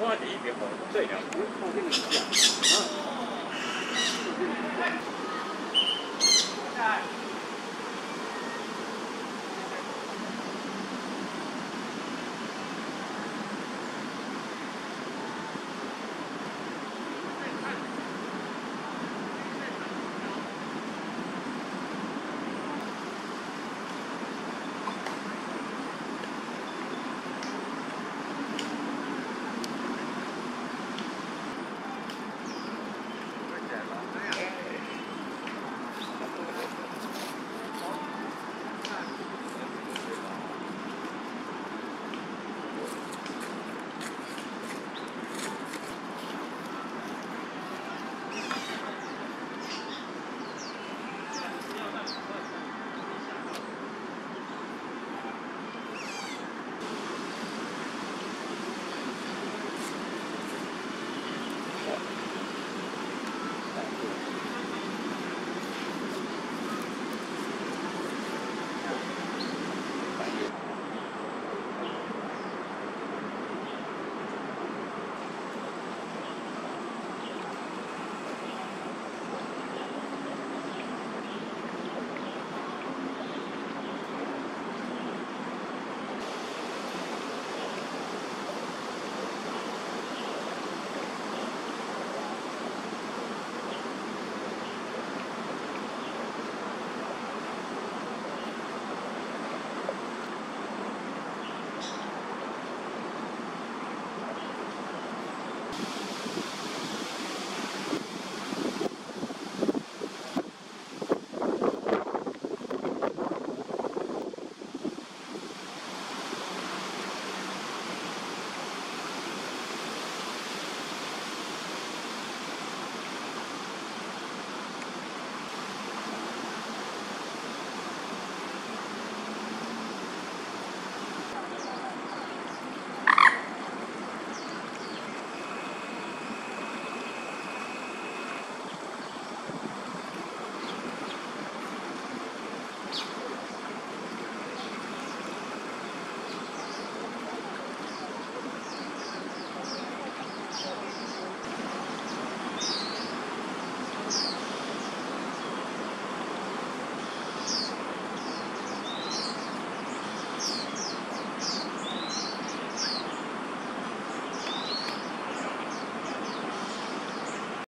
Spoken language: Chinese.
我哋嘅航这样量同空乘嘅。